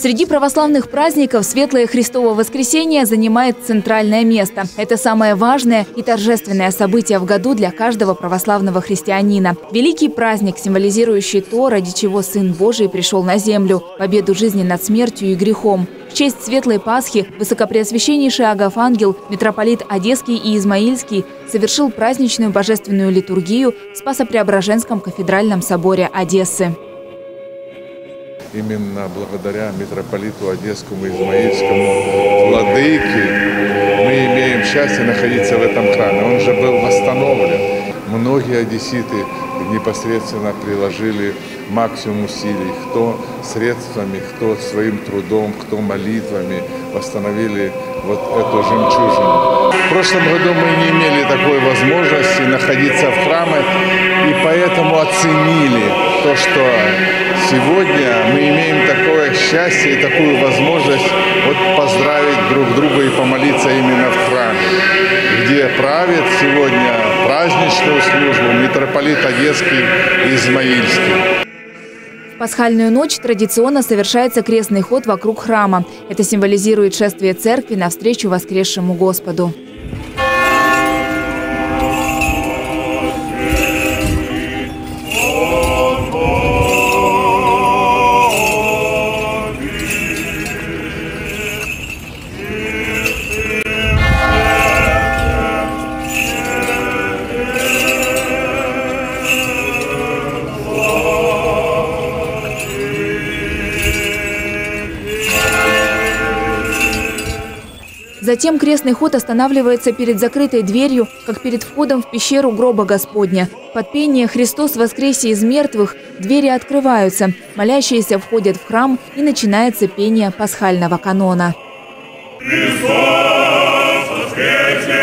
Среди православных праздников Светлое Христово воскресенье занимает центральное место. Это самое важное и торжественное событие в году для каждого православного христианина. Великий праздник, символизирующий то, ради чего Сын Божий пришел на землю – победу жизни над смертью и грехом. В честь Светлой Пасхи Высокопреосвященнейший Агафангел, митрополит Одесский и Измаильский совершил праздничную божественную литургию в Спасо-Преображенском кафедральном соборе Одессы. Именно благодаря митрополиту Одесскому и Измаильскому владыке мы имеем счастье находиться в этом храме. Он же был восстановлен. Многие одесситы непосредственно приложили максимум усилий, кто средствами, кто своим трудом, кто молитвами восстановили вот эту жемчужину. В прошлом году мы не имели такой возможности находиться в храме, и поэтому оценили то, что сегодня мы имеем такое счастье и такую возможность вот поздравить друг друга и помолиться именно в храме, где правит сегодня праздничную службу митрополит Одесский и Измаильский. Пасхальную ночь традиционно совершается крестный ход вокруг храма. Это символизирует шествие церкви навстречу воскресшему Господу. Затем крестный ход останавливается перед закрытой дверью, как перед входом в пещеру гроба Господня. Под пение «Христос воскресе из мертвых» двери открываются, молящиеся входят в храм и начинается пение пасхального канона. Христос воскресе!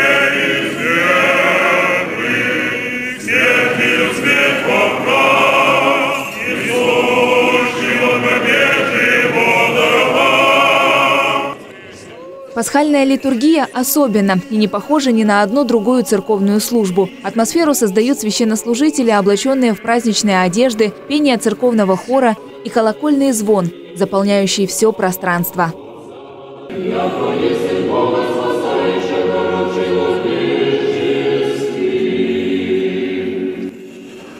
Пасхальная литургия особенна и не похожа ни на одну другую церковную службу. Атмосферу создают священнослужители, облаченные в праздничные одежды, пение церковного хора и колокольный звон, заполняющий все пространство.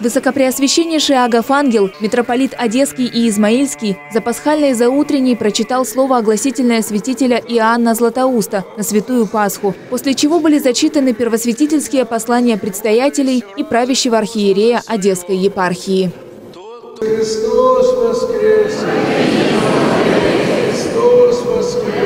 Высокопреосвященнейший Агафангел, митрополит Одесский и Измаильский, за пасхальной заутренней прочитал слово огласительное святителя Иоанна Златоуста на Святую Пасху, после чего были зачитаны первосвятительские послания предстоятелей и правящего архиерея Одесской епархии. Христос воскресе! Христос воскресе!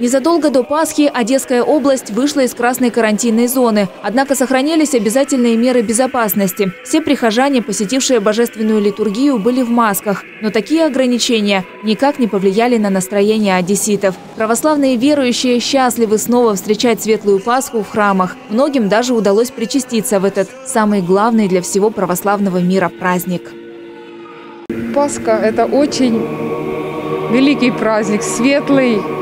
Незадолго до Пасхи Одесская область вышла из красной карантинной зоны. Однако сохранились обязательные меры безопасности. Все прихожане, посетившие божественную литургию, были в масках. Но такие ограничения никак не повлияли на настроение одесситов. Православные верующие счастливы снова встречать Светлую Пасху в храмах. Многим даже удалось причаститься в этот самый главный для всего православного мира праздник. Пасха – это очень великий праздник, светлый,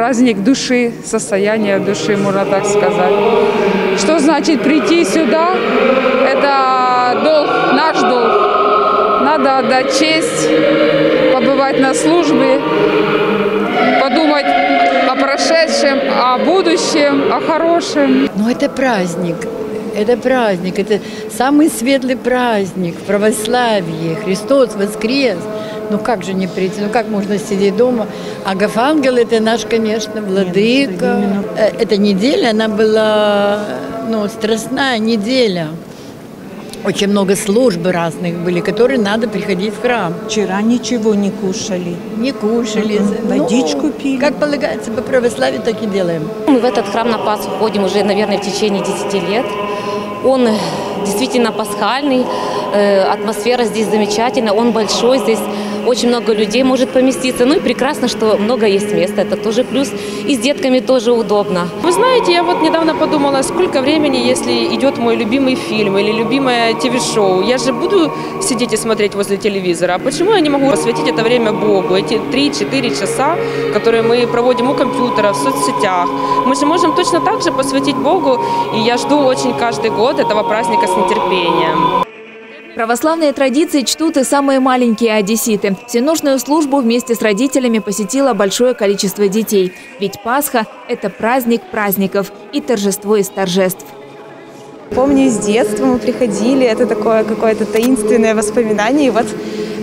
праздник души, состояние души, можно так сказать. Что значит прийти сюда? Это долг, наш долг. Надо отдать честь, побывать на службе, подумать о прошедшем, о будущем, о хорошем. Ну это праздник. Это праздник, это самый светлый праздник в православии. Христос воскрес. Ну как же не прийти? Ну как можно сидеть дома? А Гафангел это наш, конечно, владыка. Э, эта неделя, она была ну, страстная неделя. Очень много служб разных были, которые надо приходить в храм. Вчера ничего не кушали. Не кушали. Ну, Водичку пили. Как полагается по православию, так и делаем. Мы в этот храм на Пасху ходим уже, наверное, в течение 10 лет. Он действительно пасхальный, э, атмосфера здесь замечательная, он большой, здесь очень много людей может поместиться. Ну и прекрасно, что много есть места, это тоже плюс. И с детками тоже удобно. Вы знаете, я вот недавно подумала, сколько времени, если идет мой любимый фильм или любимое ТВ-шоу. Я же буду сидеть и смотреть возле телевизора. А почему я не могу посвятить это время Богу? Эти 3-4 часа, которые мы проводим у компьютера, в соцсетях. Мы же можем точно так же посвятить Богу. И я жду очень каждый год этого праздника с нетерпением. Православные традиции чтут и самые маленькие одесситы. Всеношную службу вместе с родителями посетило большое количество детей. Ведь Пасха – это праздник праздников и торжество из торжеств. Помню, с детства мы приходили, это такое какое-то таинственное воспоминание. И вот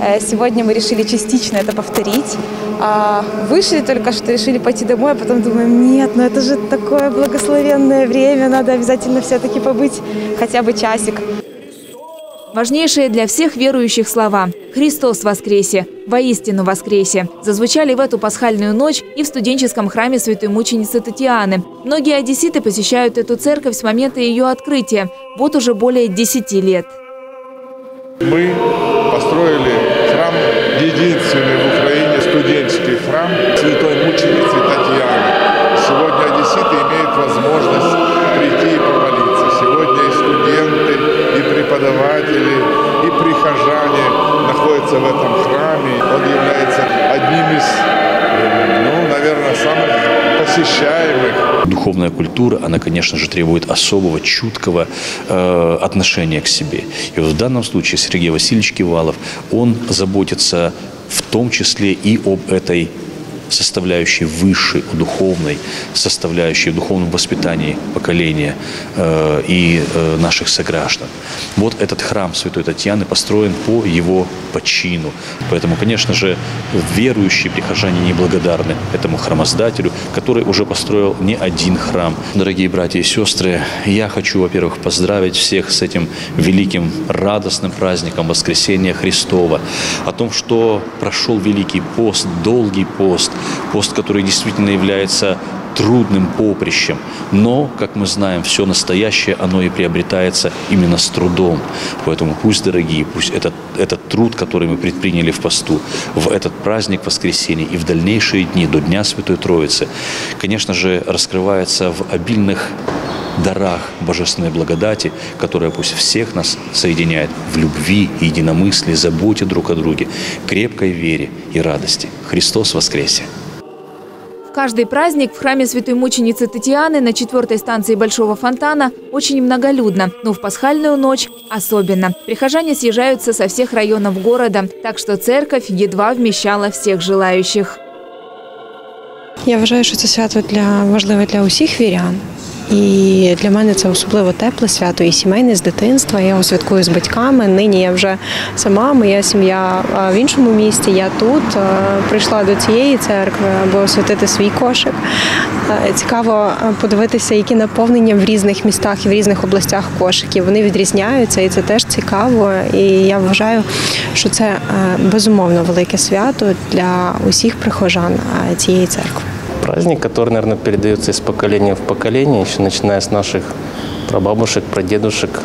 э, сегодня мы решили частично это повторить. А, вышли только что, решили пойти домой, а потом думаем, нет, ну это же такое благословенное время, надо обязательно все-таки побыть хотя бы часик. Важнейшие для всех верующих слова «Христос воскресе! Воистину воскресе!» зазвучали в эту пасхальную ночь и в студенческом храме святой мученицы Татьяны. Многие одесситы посещают эту церковь с момента ее открытия. Вот уже более 10 лет. Мы построили храм, единственный в Украине студенческий храм святой мученицы Татьяны. Сегодня одесситы имеют возможность преподаватели, и прихожане находятся в этом храме. Он является одним из, ну, наверное, самых посещаемых. Духовная культура, она, конечно же, требует особого, чуткого э, отношения к себе. И вот в данном случае Сергей Васильевич Кивалов, он заботится в том числе и об этой составляющей высшей, духовной составляющей в духовном воспитании поколения э, и э, наших сограждан. Вот этот храм Святой Татьяны построен по его почину. Поэтому, конечно же, верующие прихожане неблагодарны этому храмоздателю, который уже построил не один храм. Дорогие братья и сестры, я хочу, во-первых, поздравить всех с этим великим радостным праздником Воскресения Христова, о том, что прошел Великий пост, долгий пост, пост, который действительно является трудным поприщем. Но, как мы знаем, все настоящее, оно и приобретается именно с трудом. Поэтому пусть, дорогие, пусть этот, этот труд, который мы предприняли в посту, в этот праздник воскресенья и в дальнейшие дни до Дня Святой Троицы, конечно же, раскрывается в обильных дарах божественной благодати, которая пусть всех нас соединяет в любви, единомыслии, заботе друг о друге, крепкой вере и радости. Христос воскресе! В каждый праздник в храме святой мученицы Татьяны на четвертой станции Большого фонтана очень многолюдно, но в пасхальную ночь особенно. Прихожане съезжаются со всех районов города, так что церковь едва вмещала всех желающих. Я вважаю, що це свято для важливе для усіх вірян. І для мене це особливо тепле свято і сімейне з дитинства. Я його святкую з батьками. Нині я вже сама, моя сім'я в іншому місті. Я тут прийшла до цієї церкви, аби освятити свій кошик. Цікаво подивитися, які наповнення в різних містах і в різних областях кошиків. Вони відрізняються, і це теж цікаво. І я вважаю, що це безумовно велике свято для усіх прихожан цієї церкви. Праздник, который, наверное, передается из поколения в поколение, еще начиная с наших прабабушек, прадедушек.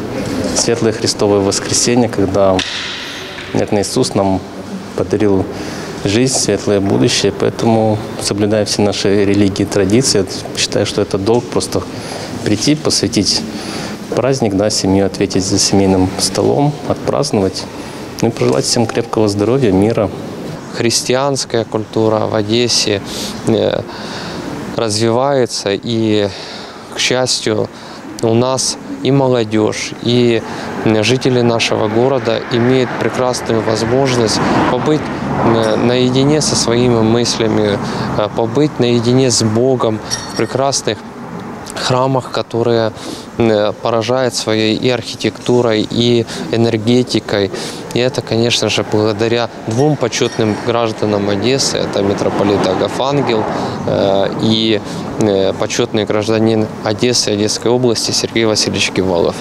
Светлое Христовое воскресенье, когда, наверное, Иисус нам подарил жизнь, светлое будущее. Поэтому, соблюдая все наши религии и традиции, считаю, что это долг просто прийти, посвятить праздник, да, семью, ответить за семейным столом, отпраздновать. Ну и пожелать всем крепкого здоровья, мира, христианская культура в Одессе э, развивается. И, к счастью, у нас и молодежь, и жители нашего города имеют прекрасную возможность побыть наедине со своими мыслями, э, побыть наедине с Богом в прекрасных храмах, которые поражают своей и архитектурой, и энергетикой. И это, конечно же, благодаря двум почетным гражданам Одессы. Это митрополит Агафангел э, и э, почетный гражданин Одессы Одесской области Сергей Васильевич Кивалов.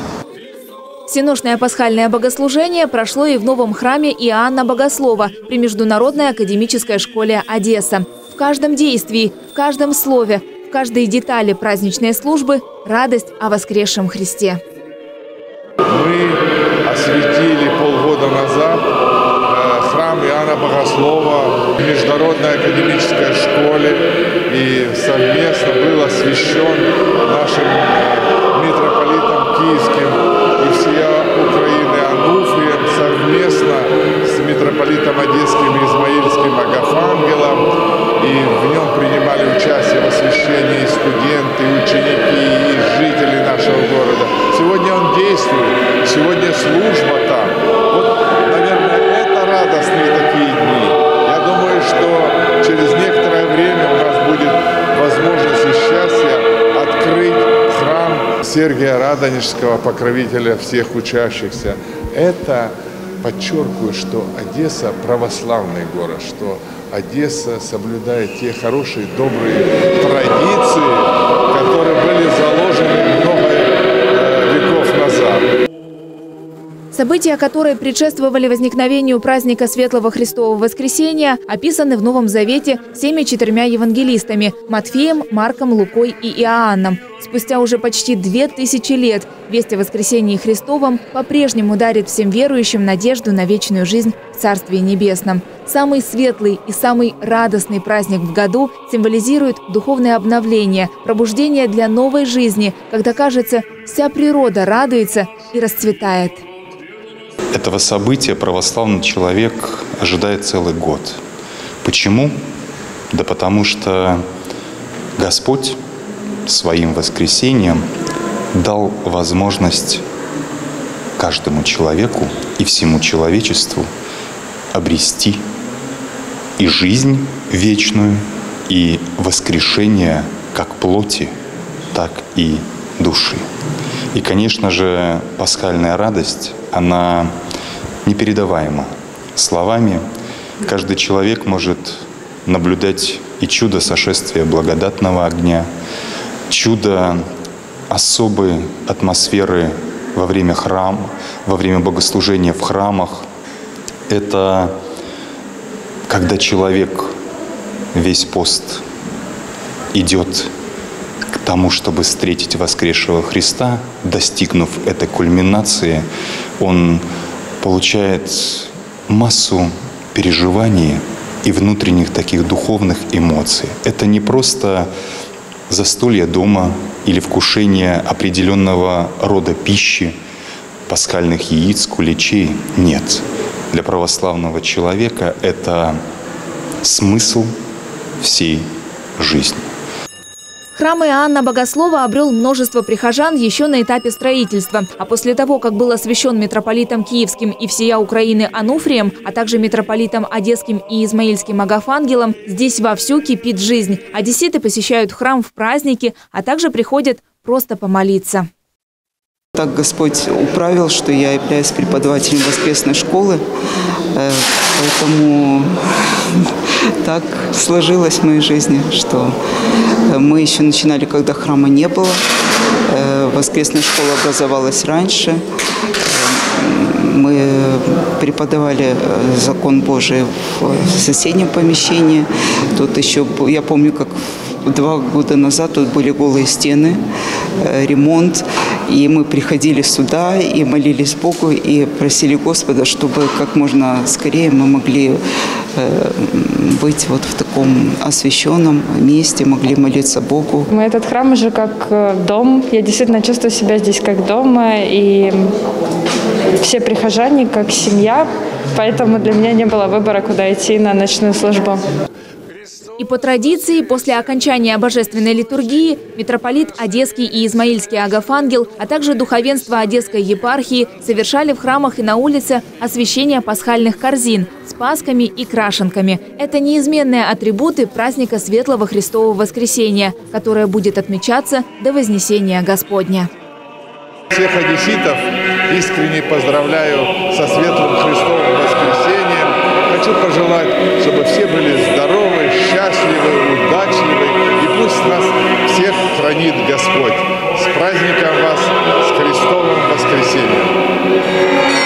Всеношное пасхальное богослужение прошло и в новом храме Иоанна Богослова при Международной академической школе Одесса. В каждом действии, в каждом слове, каждой детали праздничной службы – радость о воскресшем Христе. Мы осветили полгода назад э, храм Иоанна Богослова в Международной академической школе и совместно был освящен нашим э, митрополитом Киевским и всея Украины Ануфрием совместно с митрополитом Одесским и Измаильским Агафангелом и в нем принимали участие в освящении и студенты, и ученики, и жители нашего города. Сегодня он действует, сегодня служба там. Вот радостные такие дни. Я думаю, что через некоторое время у нас будет возможность и счастье открыть храм Сергия Радонежского, покровителя всех учащихся. Это подчеркиваю, что Одесса православный город, что Одесса соблюдает те хорошие, добрые традиции, которые были заложены События, которые предшествовали возникновению праздника Светлого Христового Воскресения, описаны в Новом Завете всеми четырьмя евангелистами – Матфеем, Марком, Лукой и Иоанном. Спустя уже почти две тысячи лет весть о воскресении Христовом по-прежнему дарит всем верующим надежду на вечную жизнь в Царстве Небесном. Самый светлый и самый радостный праздник в году символизирует духовное обновление, пробуждение для новой жизни, когда, кажется, вся природа радуется и расцветает. Этого события православный человек ожидает целый год. Почему? Да потому что Господь своим воскресением дал возможность каждому человеку и всему человечеству обрести и жизнь вечную, и воскрешение как плоти, так и души. И, конечно же, пасхальная радость, она непередаваема словами. Каждый человек может наблюдать и чудо сошествия благодатного огня, чудо особой атмосферы во время храма, во время богослужения в храмах. Это когда человек весь пост идет тому, чтобы встретить воскресшего Христа, достигнув этой кульминации, он получает массу переживаний и внутренних таких духовных эмоций. Это не просто застолье дома или вкушение определенного рода пищи, пасхальных яиц, куличей. Нет. Для православного человека это смысл всей жизни. Храм Иоанна Богослова обрел множество прихожан еще на этапе строительства. А после того, как был освящен митрополитом Киевским и всея Украины Ануфрием, а также митрополитом Одесским и Измаильским Агафангелом, здесь вовсю кипит жизнь. Одесситы посещают храм в праздники, а также приходят просто помолиться. Так Господь управил, что я являюсь преподавателем воскресной школы, э, поэтому так сложилось в моей жизни, что э, мы еще начинали, когда храма не было, э, воскресная школа образовалась раньше, мы преподавали закон Божий в соседнем помещении. Тут еще, я помню, как два года назад тут были голые стены, ремонт. И мы приходили сюда и молились Богу и просили Господа, чтобы как можно скорее мы могли э, быть вот в таком освященном месте, могли молиться Богу. Мы этот храм уже как э, дом. Я действительно чувствую себя здесь как дома. И все прихожане как семья. Поэтому для меня не было выбора, куда идти на ночную службу. И по традиции, после окончания божественной литургии, митрополит Одесский и Измаильский Агафангел, а также духовенство Одесской епархии совершали в храмах и на улице освящение пасхальных корзин с пасками и крашенками. Это неизменные атрибуты праздника Светлого Христового Воскресения, которое будет отмечаться до Вознесения Господня. Всех одесситов искренне поздравляю со Светлым Христовым Воскресением. Хочу пожелать, чтобы все были здоровы, удачливый удачливы. И пусть нас всех хранит Господь. С праздником вас, с Христовым воскресением!